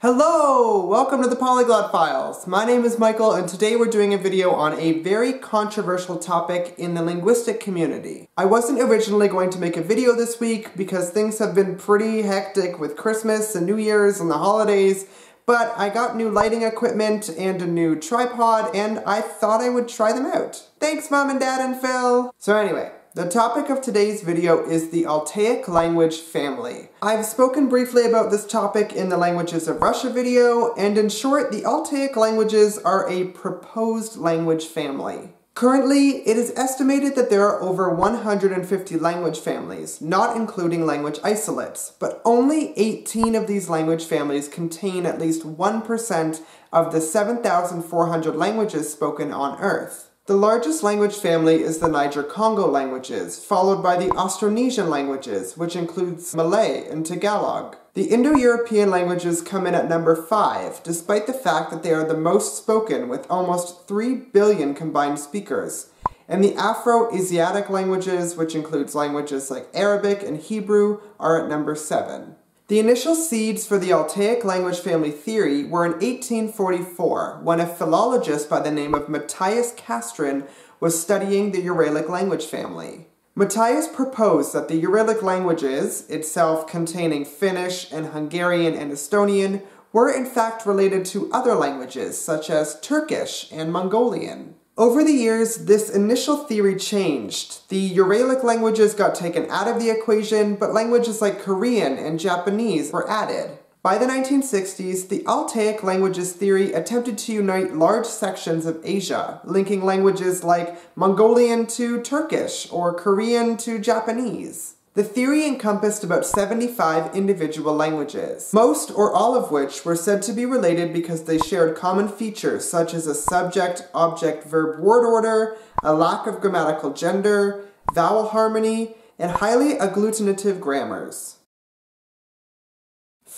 Hello! Welcome to the Polyglot Files. My name is Michael and today we're doing a video on a very controversial topic in the linguistic community. I wasn't originally going to make a video this week because things have been pretty hectic with Christmas and New Year's and the holidays, but I got new lighting equipment and a new tripod and I thought I would try them out. Thanks mom and dad and Phil! So anyway, the topic of today's video is the Altaic language family. I've spoken briefly about this topic in the Languages of Russia video, and in short, the Altaic languages are a proposed language family. Currently, it is estimated that there are over 150 language families, not including language isolates, but only 18 of these language families contain at least 1% of the 7,400 languages spoken on Earth. The largest language family is the Niger-Congo languages, followed by the Austronesian languages, which includes Malay and Tagalog. The Indo-European languages come in at number 5, despite the fact that they are the most spoken, with almost 3 billion combined speakers. And the Afro-Asiatic languages, which includes languages like Arabic and Hebrew, are at number 7. The initial seeds for the Altaic language family theory were in 1844, when a philologist by the name of Matthias Castrén was studying the Uralic language family. Matthias proposed that the Uralic languages, itself containing Finnish and Hungarian and Estonian, were in fact related to other languages, such as Turkish and Mongolian. Over the years, this initial theory changed. The Uralic languages got taken out of the equation, but languages like Korean and Japanese were added. By the 1960s, the Altaic languages theory attempted to unite large sections of Asia, linking languages like Mongolian to Turkish or Korean to Japanese. The theory encompassed about 75 individual languages, most or all of which were said to be related because they shared common features such as a subject, object, verb, word order, a lack of grammatical gender, vowel harmony, and highly agglutinative grammars.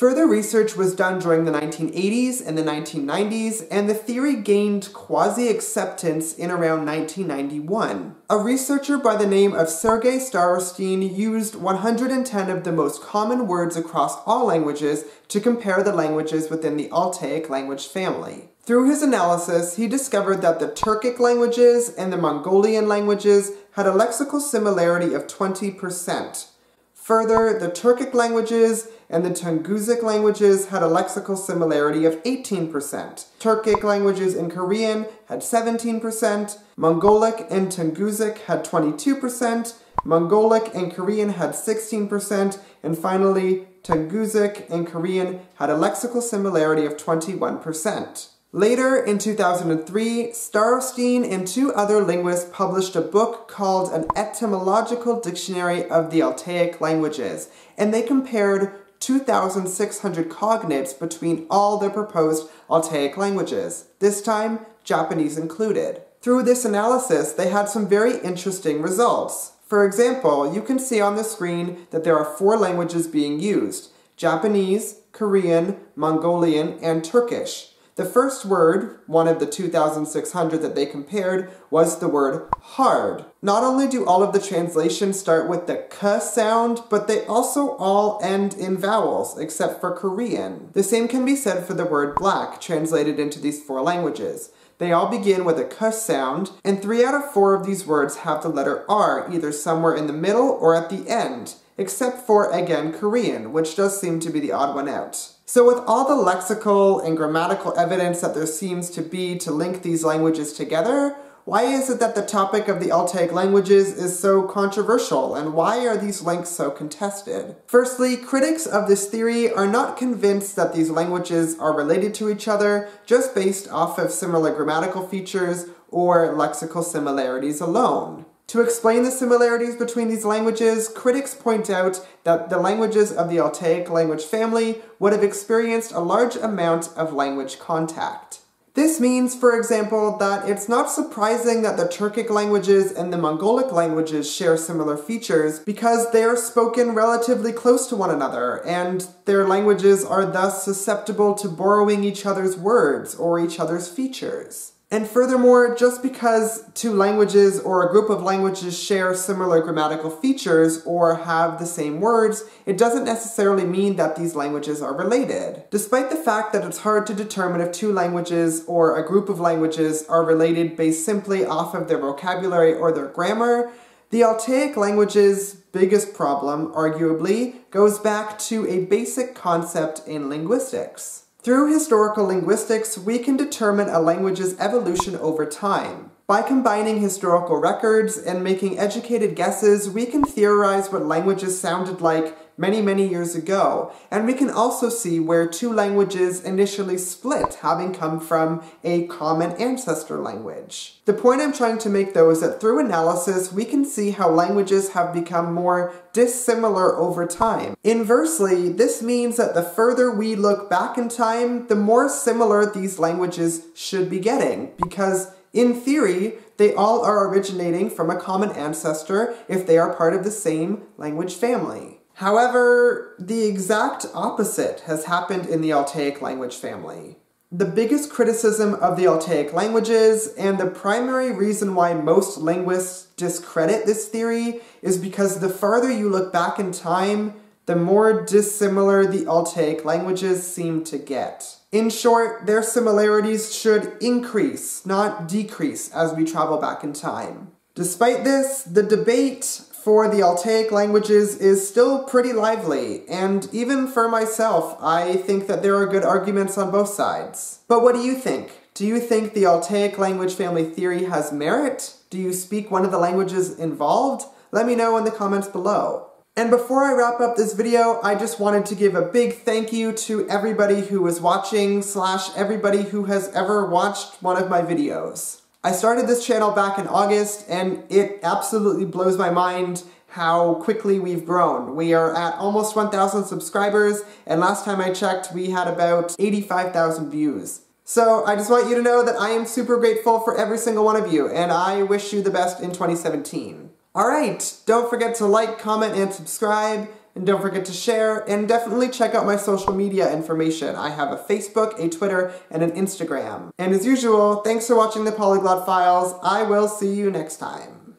Further research was done during the 1980s and the 1990s, and the theory gained quasi-acceptance in around 1991. A researcher by the name of Sergei Starostin used 110 of the most common words across all languages to compare the languages within the Altaic language family. Through his analysis, he discovered that the Turkic languages and the Mongolian languages had a lexical similarity of 20%. Further, the Turkic languages and the Tungusic languages had a lexical similarity of 18%. Turkic languages and Korean had 17%, Mongolic and Tungusic had 22%, Mongolic and Korean had 16%, and finally, Tungusic and Korean had a lexical similarity of 21%. Later, in 2003, Starostin and two other linguists published a book called An Etymological Dictionary of the Altaic Languages, and they compared 2,600 cognates between all the proposed Altaic languages, this time Japanese included. Through this analysis, they had some very interesting results. For example, you can see on the screen that there are four languages being used, Japanese, Korean, Mongolian, and Turkish. The first word, one of the 2,600 that they compared, was the word hard. Not only do all of the translations start with the k sound, but they also all end in vowels, except for Korean. The same can be said for the word black, translated into these four languages. They all begin with a k sound, and three out of four of these words have the letter r either somewhere in the middle or at the end, except for, again, Korean, which does seem to be the odd one out. So with all the lexical and grammatical evidence that there seems to be to link these languages together, why is it that the topic of the Altaic languages is so controversial, and why are these links so contested? Firstly, critics of this theory are not convinced that these languages are related to each other just based off of similar grammatical features or lexical similarities alone. To explain the similarities between these languages, critics point out that the languages of the Altaic language family would have experienced a large amount of language contact. This means, for example, that it's not surprising that the Turkic languages and the Mongolic languages share similar features because they are spoken relatively close to one another, and their languages are thus susceptible to borrowing each other's words or each other's features. And furthermore, just because two languages or a group of languages share similar grammatical features or have the same words, it doesn't necessarily mean that these languages are related. Despite the fact that it's hard to determine if two languages or a group of languages are related based simply off of their vocabulary or their grammar, the Altaic language's biggest problem, arguably, goes back to a basic concept in linguistics. Through historical linguistics, we can determine a language's evolution over time. By combining historical records and making educated guesses, we can theorize what languages sounded like many, many years ago, and we can also see where two languages initially split, having come from a common ancestor language. The point I'm trying to make though is that through analysis, we can see how languages have become more dissimilar over time. Inversely, this means that the further we look back in time, the more similar these languages should be getting, because in theory, they all are originating from a common ancestor if they are part of the same language family. However, the exact opposite has happened in the Altaic language family. The biggest criticism of the Altaic languages, and the primary reason why most linguists discredit this theory, is because the farther you look back in time, the more dissimilar the Altaic languages seem to get. In short, their similarities should increase, not decrease, as we travel back in time. Despite this, the debate for the Altaic languages is still pretty lively, and even for myself, I think that there are good arguments on both sides. But what do you think? Do you think the Altaic language family theory has merit? Do you speak one of the languages involved? Let me know in the comments below. And before I wrap up this video, I just wanted to give a big thank you to everybody who was watching slash everybody who has ever watched one of my videos. I started this channel back in August and it absolutely blows my mind how quickly we've grown. We are at almost 1,000 subscribers and last time I checked we had about 85,000 views. So I just want you to know that I am super grateful for every single one of you and I wish you the best in 2017. Alright, don't forget to like, comment, and subscribe. And don't forget to share, and definitely check out my social media information. I have a Facebook, a Twitter, and an Instagram. And as usual, thanks for watching the Polyglot Files. I will see you next time.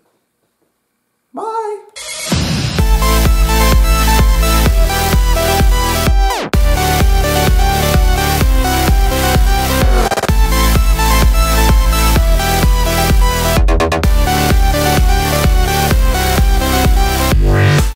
Bye!